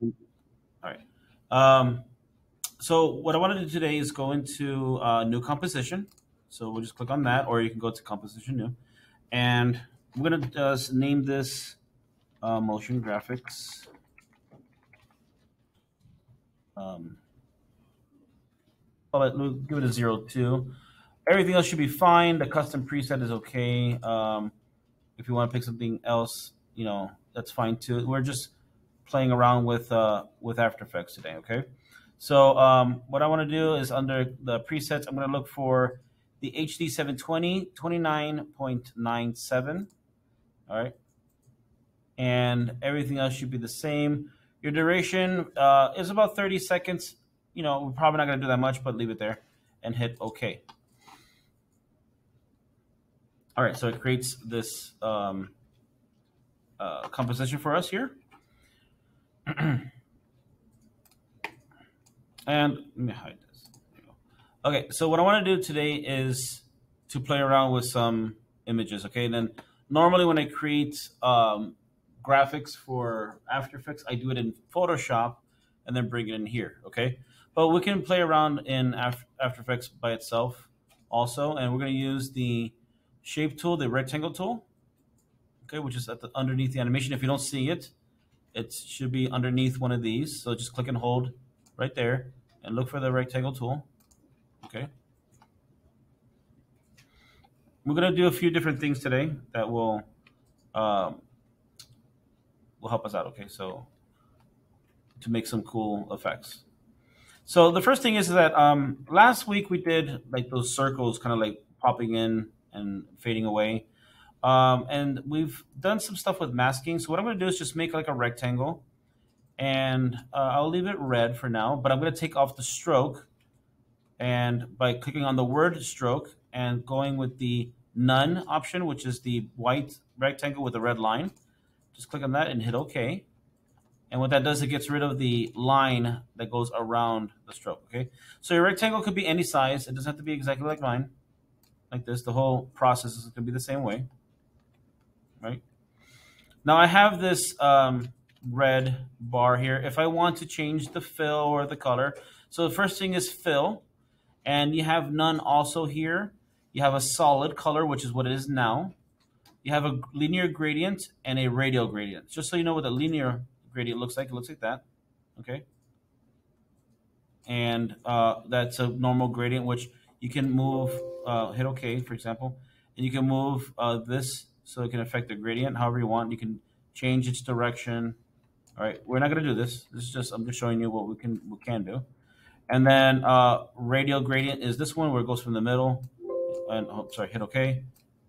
All right. Um, so what I want to do today is go into uh, new composition. So we'll just click on that, or you can go to composition new. And I'm going to uh, name this uh, motion graphics. Um, give it a zero two. Everything else should be fine. The custom preset is okay. Um, if you want to pick something else, you know, that's fine too. We're just playing around with uh, with After Effects today, okay? So um, what I want to do is under the presets, I'm going to look for the HD 720 29.97, all right? And everything else should be the same. Your duration uh, is about 30 seconds. You know, we're probably not going to do that much, but leave it there and hit OK. All right, so it creates this um, uh, composition for us here. and let me hide this. Okay, so what I want to do today is to play around with some images. Okay, and then normally when I create um, graphics for After Effects, I do it in Photoshop and then bring it in here. Okay, but we can play around in After Effects by itself also, and we're going to use the shape tool, the rectangle tool, okay, which is at the underneath the animation. If you don't see it, it should be underneath one of these. So just click and hold right there and look for the rectangle tool. Okay. We're going to do a few different things today that will um, will help us out. Okay, so to make some cool effects. So the first thing is that um, last week we did like those circles kind of like popping in and fading away. Um, and we've done some stuff with masking. So what I'm going to do is just make like a rectangle and uh, I'll leave it red for now, but I'm going to take off the stroke and by clicking on the word stroke and going with the none option, which is the white rectangle with a red line, just click on that and hit OK. And what that does, it gets rid of the line that goes around the stroke. Okay, so your rectangle could be any size. It doesn't have to be exactly like mine, like this. The whole process is going to be the same way right? Now I have this um, red bar here. If I want to change the fill or the color, so the first thing is fill, and you have none also here. You have a solid color, which is what it is now. You have a linear gradient and a radial gradient. Just so you know what a linear gradient looks like, it looks like that, okay? And uh, that's a normal gradient, which you can move, uh, hit OK, for example, and you can move uh, this so it can affect the gradient however you want. You can change its direction. All right, we're not going to do this. This is just I'm just showing you what we can we can do. And then uh, radial gradient is this one where it goes from the middle. And oh, sorry, hit OK,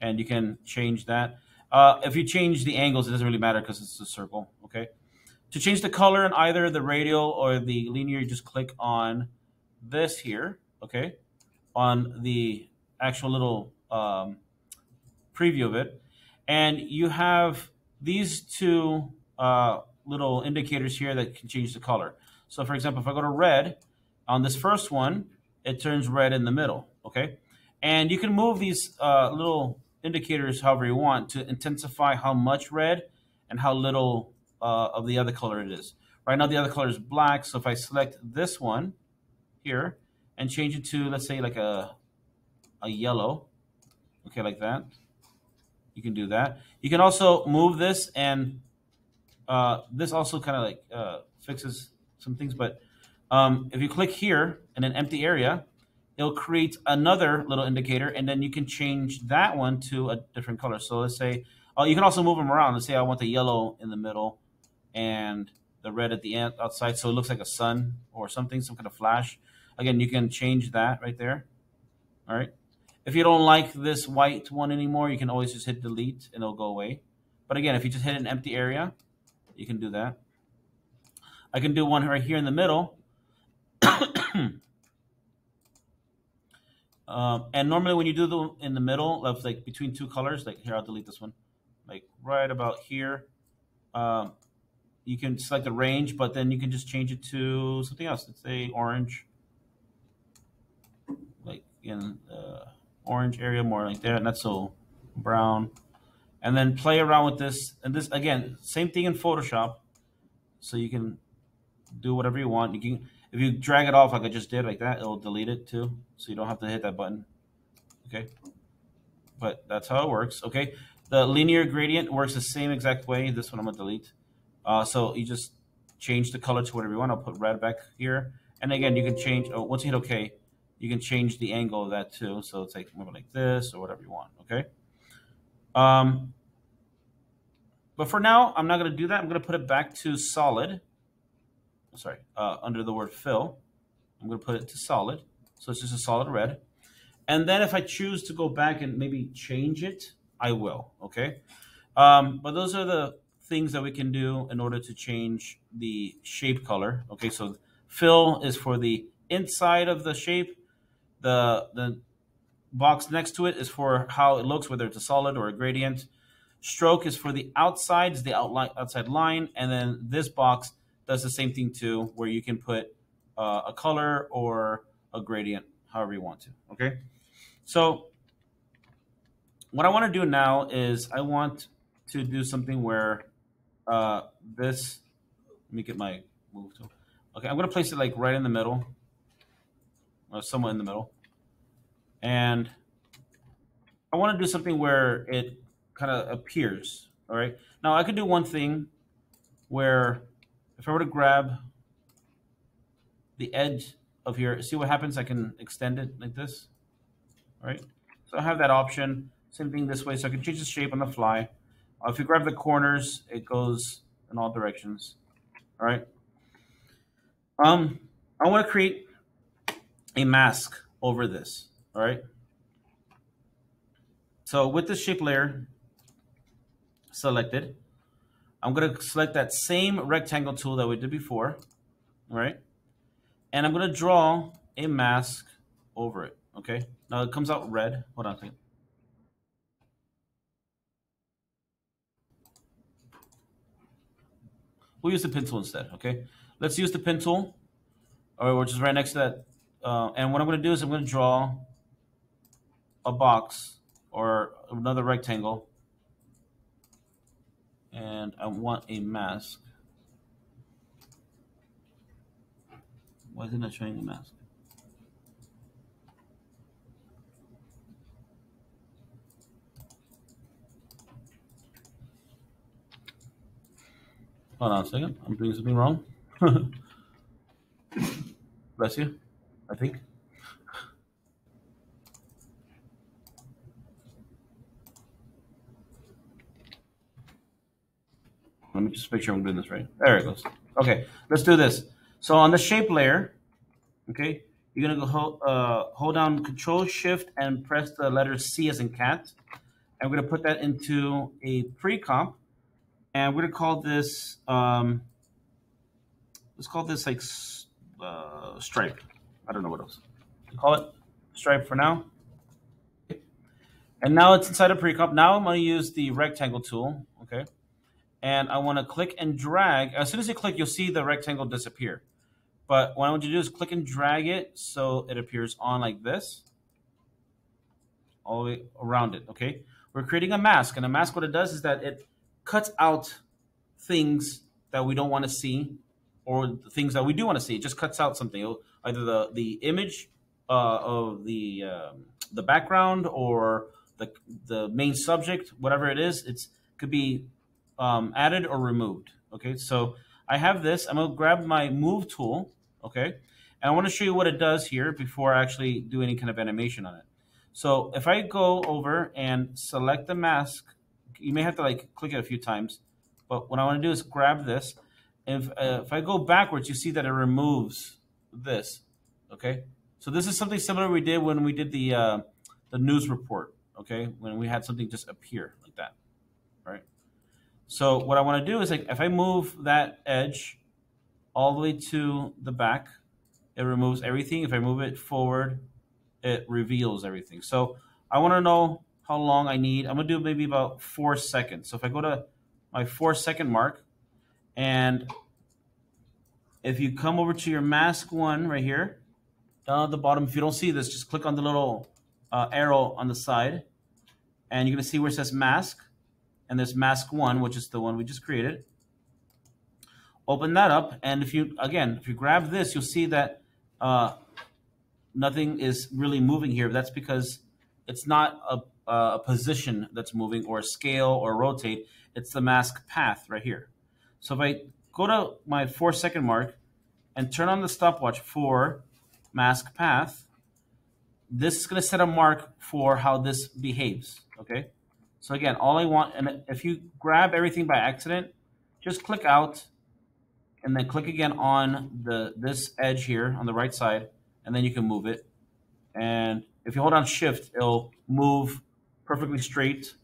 and you can change that. Uh, if you change the angles, it doesn't really matter because it's a circle. Okay. To change the color in either the radial or the linear, you just click on this here. Okay, on the actual little um, preview of it and you have these two uh, little indicators here that can change the color. So for example, if I go to red, on this first one, it turns red in the middle, okay? And you can move these uh, little indicators however you want to intensify how much red and how little uh, of the other color it is. Right now the other color is black, so if I select this one here and change it to, let's say like a, a yellow, okay, like that, you can do that. You can also move this and uh, this also kind of like uh, fixes some things. But um, if you click here in an empty area, it'll create another little indicator and then you can change that one to a different color. So let's say, oh, you can also move them around. Let's say I want the yellow in the middle and the red at the end outside. So it looks like a sun or something, some kind of flash. Again, you can change that right there. All right. If you don't like this white one anymore, you can always just hit delete and it'll go away. But again, if you just hit an empty area, you can do that. I can do one right here in the middle. um, and normally when you do the in the middle of like between two colors, like here, I'll delete this one. Like right about here, um, you can select the range, but then you can just change it to something else. Let's say orange. Like in uh, orange area more like there, not so brown. And then play around with this. And this, again, same thing in Photoshop. So you can do whatever you want. You can if you drag it off like I just did like that, it'll delete it too. So you don't have to hit that button. Okay. But that's how it works. Okay. The linear gradient works the same exact way. This one I'm gonna delete. Uh, so you just change the color to whatever you want. I'll put red back here. And again, you can change, oh, once you hit OK, you can change the angle of that too. So it's like maybe like this or whatever you want, okay? Um, but for now, I'm not going to do that. I'm going to put it back to solid. Sorry, uh, under the word fill. I'm going to put it to solid. So it's just a solid red. And then if I choose to go back and maybe change it, I will, okay? Um, but those are the things that we can do in order to change the shape color. Okay, so fill is for the inside of the shape. The, the box next to it is for how it looks, whether it's a solid or a gradient. Stroke is for the outsides, the outline, outside line. And then this box does the same thing too, where you can put uh, a color or a gradient, however you want to. Okay. So what I want to do now is I want to do something where uh, this, let me get my move tool. Okay, I'm going to place it like right in the middle, somewhat in the middle. And I want to do something where it kind of appears, all right? Now, I could do one thing where if I were to grab the edge of here, see what happens? I can extend it like this, all right? So I have that option. Same thing this way, so I can change the shape on the fly. If you grab the corners, it goes in all directions, all right? Um, I want to create a mask over this. All right. So with the shape layer selected, I'm going to select that same rectangle tool that we did before. All right. And I'm going to draw a mask over it. Okay. Now it comes out red. Hold on a second. We'll use the pen tool instead. Okay. Let's use the pen tool, or which is right next to that. Uh, and what I'm going to do is I'm going to draw a box or another rectangle and I want a mask. Why isn't it showing the mask? Hold on a second. I'm doing something wrong. Bless you, I think. Let me just make sure I'm doing this right. There it goes. Okay, let's do this. So on the shape layer, okay, you're gonna go hold, uh, hold down Control Shift and press the letter C as in cat. And we're gonna put that into a pre-comp, and we're gonna call this um, let's call this like uh, stripe. I don't know what else. Call it stripe for now. And now it's inside a pre-comp. Now I'm gonna use the rectangle tool. Okay and I want to click and drag. As soon as you click, you'll see the rectangle disappear. But what I want you to do is click and drag it so it appears on like this, all the way around it, okay? We're creating a mask, and a mask, what it does is that it cuts out things that we don't want to see or the things that we do want to see. It just cuts out something, either the, the image uh, of the, uh, the background or the, the main subject, whatever it is, it's could be um, added or removed. Okay, so I have this. I'm to grab my move tool. Okay, and I want to show you what it does here before I actually do any kind of animation on it. So if I go over and select the mask, you may have to like click it a few times, but what I want to do is grab this. If, uh, if I go backwards, you see that it removes this. Okay, so this is something similar we did when we did the uh, the news report. Okay, when we had something just appear like that. right? So what I want to do is like if I move that edge all the way to the back, it removes everything. If I move it forward, it reveals everything. So I want to know how long I need. I'm going to do maybe about four seconds. So if I go to my four second mark and if you come over to your mask one right here, down at the bottom, if you don't see this, just click on the little uh, arrow on the side and you're going to see where it says mask and there's mask one, which is the one we just created. open that up, and if you again, if you grab this, you'll see that uh, nothing is really moving here. That's because it's not a, a position that's moving or a scale or rotate. It's the mask path right here. So if I go to my four second mark and turn on the stopwatch for mask path, this is going to set a mark for how this behaves. Okay. So again, all I want, and if you grab everything by accident, just click out and then click again on the this edge here on the right side, and then you can move it. And if you hold on shift, it'll move perfectly straight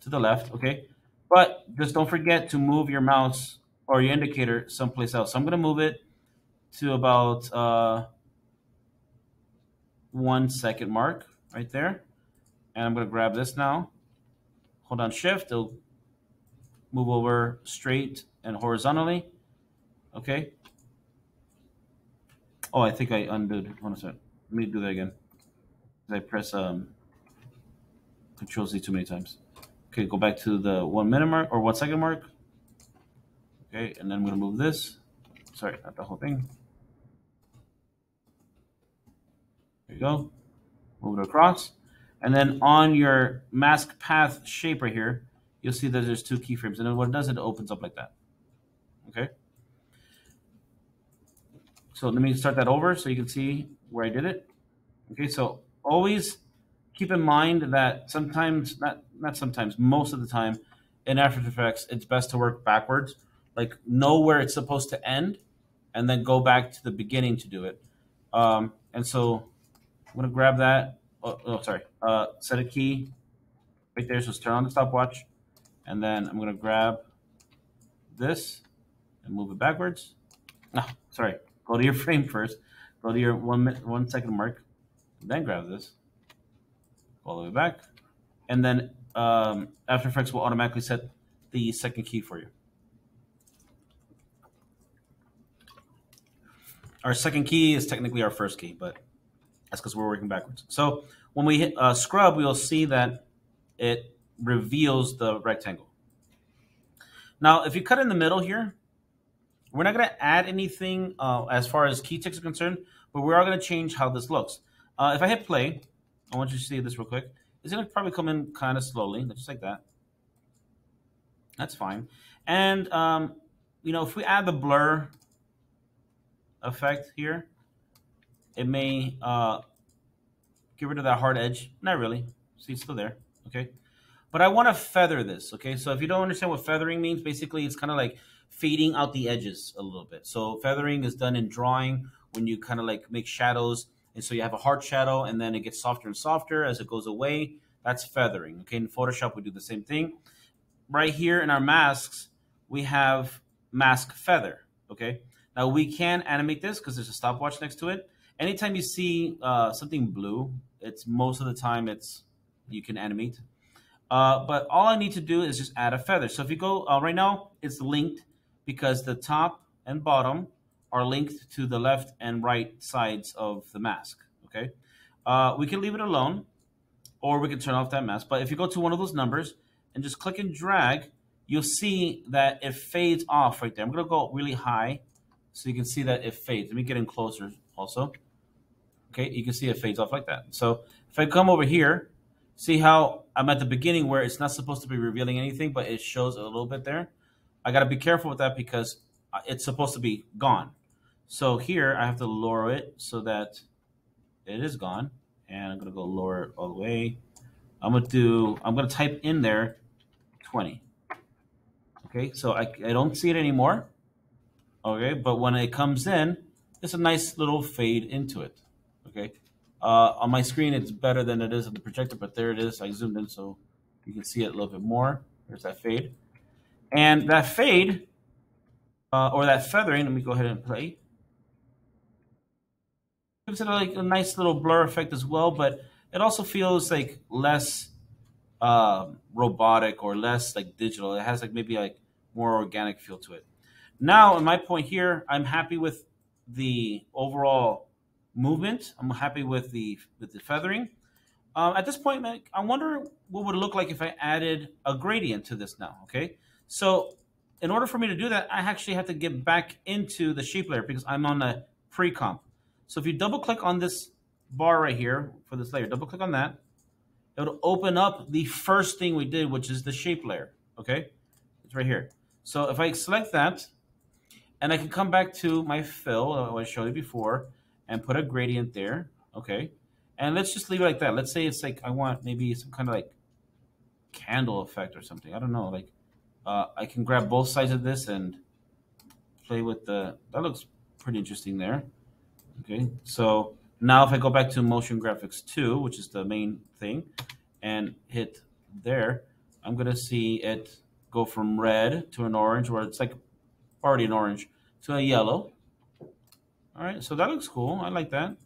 to the left, okay? But just don't forget to move your mouse or your indicator someplace else. So I'm gonna move it to about uh, one second mark right there. And I'm gonna grab this now. Hold on shift, it'll move over straight and horizontally. Okay. Oh, I think I undid. Hold on a second. Let me do that again. I press um, Control Z too many times. Okay, go back to the one minute mark or one second mark. Okay, and then gonna move this. Sorry, not the whole thing. There you go. Move it across. And then on your mask path shape right here, you'll see that there's two keyframes. And then what it does, it opens up like that. Okay. So let me start that over so you can see where I did it. Okay, so always keep in mind that sometimes, not not sometimes, most of the time in After Effects, it's best to work backwards. Like know where it's supposed to end, and then go back to the beginning to do it. Um, and so I'm gonna grab that. Oh, oh sorry. Uh, set a key right there. So let's turn on the stopwatch, and then I'm gonna grab this and move it backwards. No, sorry. Go to your frame first. Go to your one minute, one second mark. Then grab this. Go All the way back. And then um, After Effects will automatically set the second key for you. Our second key is technically our first key, but that's because we're working backwards. So when we hit uh, scrub, we'll see that it reveals the rectangle. Now, if you cut in the middle here, we're not going to add anything uh, as far as key ticks are concerned, but we are going to change how this looks. Uh, if I hit play, I want you to see this real quick. It's going to probably come in kind of slowly, just like that. That's fine. And, um, you know, if we add the blur effect here, it may uh, get rid of that hard edge. Not really. See, it's still there. Okay. But I want to feather this. Okay. So if you don't understand what feathering means, basically it's kind of like fading out the edges a little bit. So feathering is done in drawing when you kind of like make shadows. And so you have a hard shadow and then it gets softer and softer as it goes away. That's feathering. Okay. In Photoshop, we do the same thing. Right here in our masks, we have mask feather. Okay. Now we can animate this because there's a stopwatch next to it. Anytime you see uh, something blue, it's most of the time it's you can animate. Uh, but all I need to do is just add a feather. So if you go uh, right now, it's linked because the top and bottom are linked to the left and right sides of the mask. Okay, uh, we can leave it alone, or we can turn off that mask. But if you go to one of those numbers and just click and drag, you'll see that it fades off right there. I'm gonna go really high so you can see that it fades. Let me get in closer also. Okay, you can see it fades off like that. So if I come over here, see how I'm at the beginning where it's not supposed to be revealing anything, but it shows a little bit there. I got to be careful with that because uh, it's supposed to be gone. So here I have to lower it so that it is gone. And I'm going to go lower it all the way. I'm going to do, I'm going to type in there 20. Okay, so I, I don't see it anymore. Okay, but when it comes in, it's a nice little fade into it. Okay, uh, on my screen it's better than it is on the projector, but there it is. I zoomed in so you can see it a little bit more. There's that fade. And that fade, uh, or that feathering, let me go ahead and play. Gives it like a nice little blur effect as well, but it also feels like less uh, robotic or less like digital. It has like maybe like more organic feel to it. Now, in my point here, I'm happy with the overall movement. I'm happy with the with the feathering. Um, at this point, I wonder what would it look like if I added a gradient to this now. Okay, so in order for me to do that, I actually have to get back into the shape layer because I'm on a pre-comp. So if you double click on this bar right here for this layer, double click on that, it'll open up the first thing we did, which is the shape layer, okay? It's right here. So if I select that, and I can come back to my fill, uh, I showed you before, and put a gradient there, okay? And let's just leave it like that. Let's say it's like, I want maybe some kind of like candle effect or something. I don't know, like, uh, I can grab both sides of this and play with the, that looks pretty interesting there. Okay, so now if I go back to Motion Graphics 2, which is the main thing, and hit there, I'm gonna see it go from red to an orange, where it's like already an orange, to a yellow. All right, so that looks cool. I like that.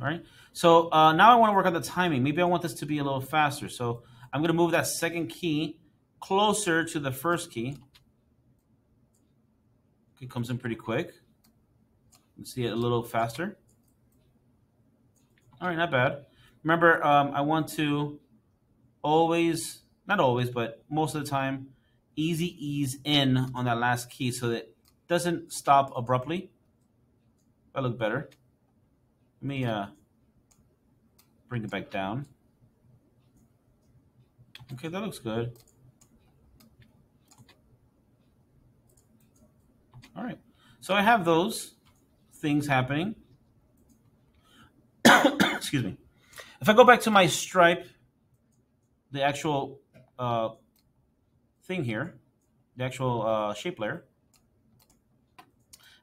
All right, so uh, now I want to work on the timing. Maybe I want this to be a little faster. So I'm going to move that second key closer to the first key. It comes in pretty quick. Let's see it a little faster. All right, not bad. Remember, um, I want to always, not always, but most of the time, easy ease in on that last key so that it doesn't stop abruptly. That look better. Let me uh, bring it back down. Okay, that looks good. All right, so I have those things happening. Excuse me. If I go back to my stripe, the actual uh, thing here, the actual uh, shape layer,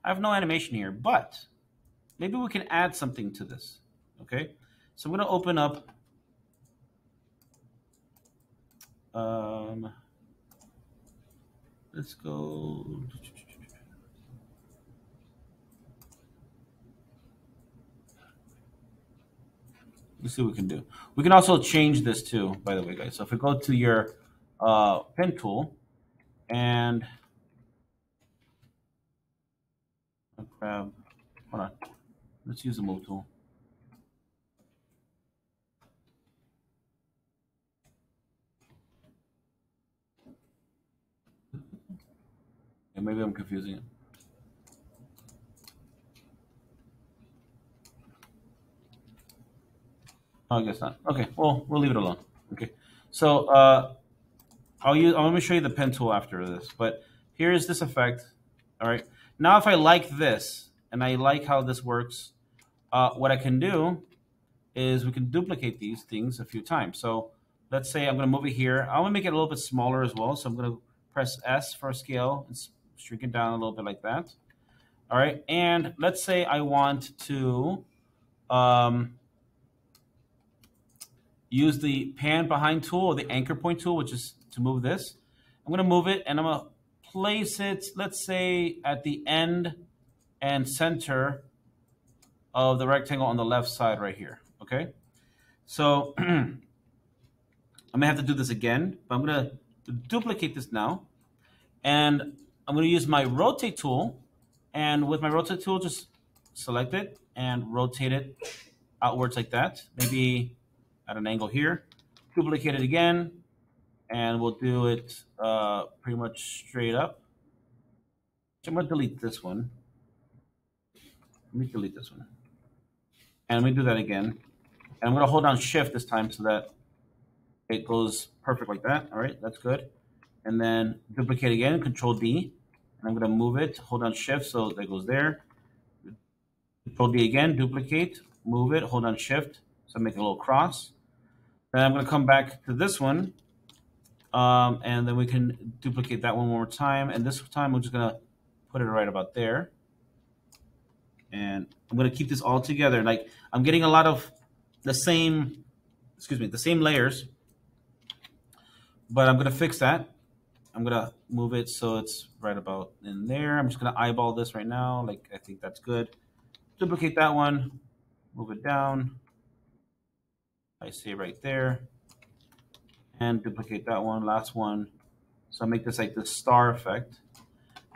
I have no animation here, but maybe we can add something to this. Okay, so I'm going to open up. Um, let's go. Let's see what we can do. We can also change this too, by the way, guys. So if we go to your uh, pen tool and grab, hold on, let's use the move tool. And maybe I'm confusing it. Oh, I guess not. Okay, well, we'll leave it alone. Okay, so uh, I'll use. I'm going to show you the pen tool after this, but here's this effect. All right. Now, if I like this and I like how this works, uh, what I can do is we can duplicate these things a few times. So let's say I'm going to move it here. I'm going to make it a little bit smaller as well. So I'm going to press S for scale and shrink it down a little bit like that. All right. And let's say I want to um, use the pan behind tool or the anchor point tool, which is to move this. I'm going to move it and I'm going to place it, let's say, at the end and center of the rectangle on the left side right here. Okay. So going to have to do this again, but I'm going to duplicate this now. And I'm going to use my rotate tool. And with my rotate tool, just select it and rotate it outwards like that. Maybe at an angle here. Duplicate it again, and we'll do it uh, pretty much straight up. So I'm to delete this one. Let me delete this one. And me do that again. And I'm to hold down shift this time so that it goes perfect like that. All right, that's good. And then duplicate again, control D. And I'm to move it, hold down shift so that goes there. Control D again, duplicate, move it, hold down shift. So I make a little cross. Then I'm to come back to this one, um, and then we can duplicate that one more time. And this time we're just to put it right about there. And I'm to keep this all together. Like I'm getting a lot of the same, excuse me, the same layers, but I'm to fix that. I'm to move it so it's right about in there. I'm just to eyeball this right now. Like I think that's good. Duplicate that one, move it down. I see right there. And duplicate that one, last one. So I make this like the star effect.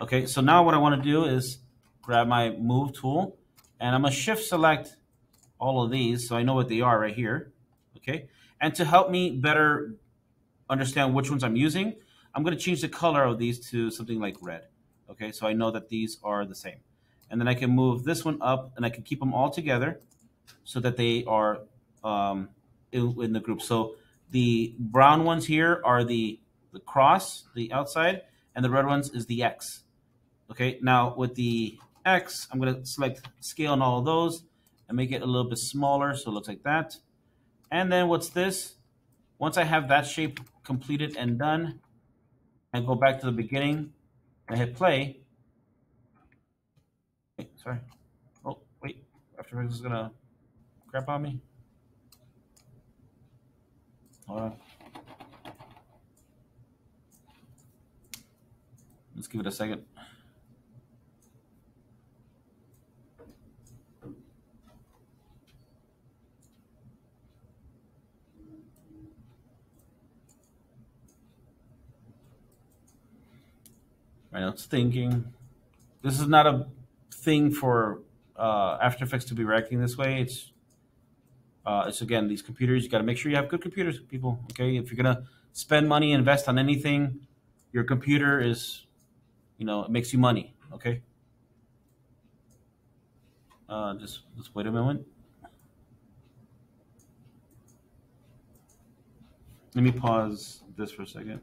Okay, so now what I want to do is grab my move tool and I'm to shift select all of these so I know what they are right here. Okay, and to help me better understand which ones I'm using, I'm to change the color of these to something like red. Okay, so I know that these are the same. And then I can move this one up and I can keep them all together so that they are um, in, in the group. So the brown ones here are the, the cross, the outside, and the red ones is the X. Okay, now with the X, I'm going to select scale on all of those and make it a little bit smaller so it looks like that. And then what's this? Once I have that shape completed and done, I go back to the beginning and hit play. Wait, sorry. Oh, wait. After Effects is going to crap on me. Hold on. Let's give it a second. Right now it's thinking. This is not a thing for uh, After Effects to be reacting this way. It's uh, it's again these computers. You got to make sure you have good computers, people. Okay, if you're gonna spend money, invest on anything, your computer is, you know, it makes you money. Okay. Uh, just just wait a moment. Let me pause this for a second.